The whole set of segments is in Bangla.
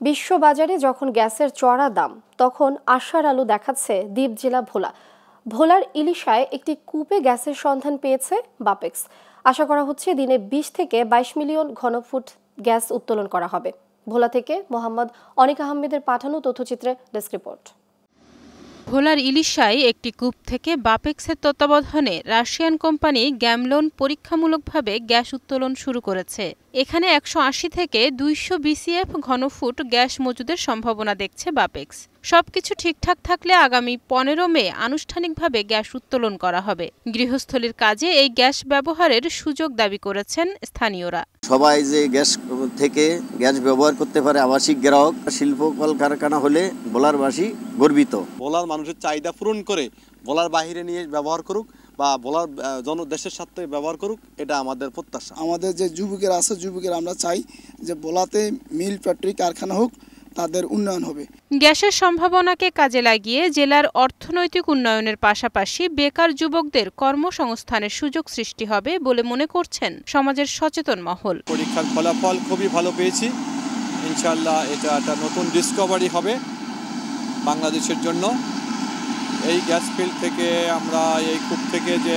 বিশ্ববাজারে যখন গ্যাসের চড়া দাম, তখন আশার আলো দেখাচ্ছে দ্বীপ জেলা ভোলা। ভোলার ইলিশায় একটি কূপে গ্যাসের সন্ধান পেয়েছে বাপেক্স। আশা করা হচ্ছে দিনে বিশ থেকে বাইশ মিলিয়ন ঘনফুট গ্যাস উত্তোলন করা হবে। ভোলা থেকে মোহাম্মদ অনিক আহমেদের পাঠানো তথ্যচিত্রে ডেস্ক রিপোর্ট। ভোলার ইলিশায় একটি কূপ থেকে বাপেক্সের তত্ত্বাবধানে রাশিয়ান কোম্পানি গ্যামলোন পরীক্ষামূলকভাবে গ্যাস উত্তোলন শুরু করেছে। এখানে একশো আশি থেকে দুইশো বিসিএফ ঘনফুট গ্যাস মজুদের সম্ভাবনা দেখছে বাপেক্স। সবকিছু ঠিকঠাক থাকলে আগামী পনেরো মে আনুষ্ঠানিকভাবে গ্যাস উত্তোলন করা হবে। গৃহস্থলীর কাজে এই গ্যাস ব্যবহারের সুযোগ দাবি করেছেন স্থানীয়রা। সবাই যে গ্যাস থেকে গ্যাস ব্যবহার করতে পারে আবাসিক গ্রাহক শিল্প কলকারখানা হলে বোলারবাসী গর্বিত। বোলার মানুষের চাহিদা পূরণ করে বোলার বাহিরে নিয়ে ব্যবহার করুক বা বোলার জন দেশের সাথে ব্যবহার করুক এটা আমাদের প্রত্যাশা। আমাদের যে যুবকের আছে যুবকের আমরা চাই যে বোলাতে মিল ফ্যাক্টরি কারখানা হোক তাদের উন্নয়ন হবে। গ্যাসের সম্ভাবনাকে কাজে লাগিয়ে জেলার অর্থনৈতিক উন্নয়নের পাশাপাশি বেকার যুবকদের কর্মসংস্থানের সুযোগ সৃষ্টি হবে বলে মনে করছেন সমাজের সচেতন মহল। পরীক্ষার ফলাফল খুবই ভালো পেয়েছি। ইনশাল্লাহ এটা একটা নতুন ডিসকভারি হবে বাংলাদেশের জন্য। এই গ্যাস ফিল্ড থেকে আমরা এই কূপ থেকে যে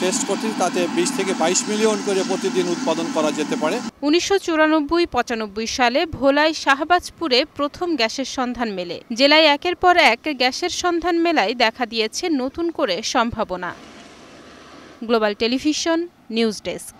টেস্ট করছি, তাতে বিশ থেকে বাইশ মিলিয়ন করে প্রতিদিন উৎপাদন করা যেতে পারে। উনিশশো চুরানব্বই, পঁচানব্বই সালে ভোলায় শাহবাজপুরে প্রথম গ্যাসের সন্ধান মেলে। জেলায় একের পর এক গ্যাসের সন্ধান মেলায় দেখা দিয়েছে নতুন করে সম্ভাবনা। Global television, news desk.